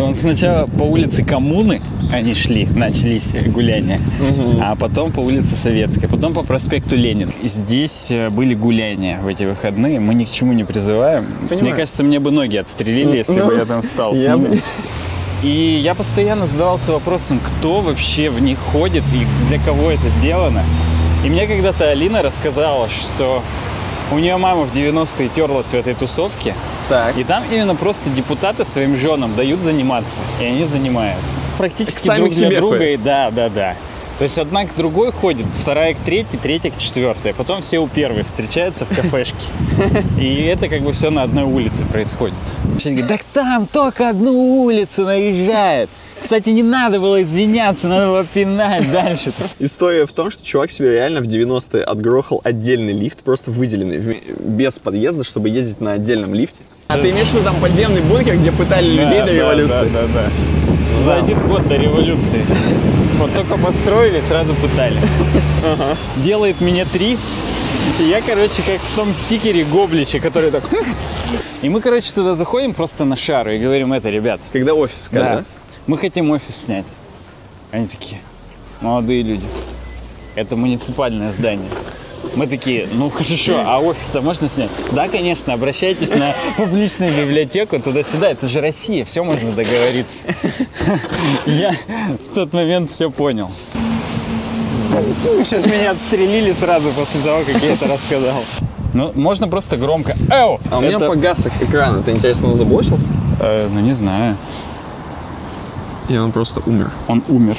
Он сначала по улице Коммуны они шли, начались гуляния, а потом по улице Советской, потом по проспекту Ленин. Здесь э, были гуляния в эти выходные. Мы ни к чему не призываем. Понимаю. Мне кажется, мне бы ноги отстрелили, если бы Ну, я там встал с я ними. бы- И я постоянно задавался вопросом, кто вообще в них ходит и для кого это сделано. И мне когда-то Алина рассказала, что у нее мама в 90-е терлась в этой тусовке, Так. и там именно просто депутаты своим женам дают заниматься, и они занимаются. Практически Сами друг для друга, ходят. и да, да, да. То есть одна к другой ходит, вторая к третьей, третья к четвертой. а Потом все у первой встречаются в кафешке. И это как бы все на одной улице происходит. Они говорят, так там только одну улицу наезжает. Кстати, не надо было извиняться, надо было пинать дальше. История в том, что чувак себе реально в 90-е отгрохал отдельный лифт, просто выделенный, без подъезда, чтобы ездить на отдельном лифте. А ты имеешь в виду там подземный бункер, где пытали людей до да, революции? Да, да, да. За один год до революции. Вот только построили, сразу пытали. Делает мне три. И я, короче, как в том стикере Гоблича, который так... И мы, короче, туда заходим просто на шару и говорим, это, ребят, Когда офис искали, да? Мы хотим офис снять. Они такие, молодые люди, это муниципальное здание. Мы такие, ну хорошо, а офис-то можно снять? Да, конечно, обращайтесь на публичную библиотеку туда-сюда, это же Россия, все можно договориться. Я в тот момент все понял. Сейчас меня отстрелили сразу после того, как я это рассказал. Ну, можно просто громко. Эу! А у меня погас экран, это интересно, он заблочился? Э, ну, не знаю. И он просто умер. Он умер.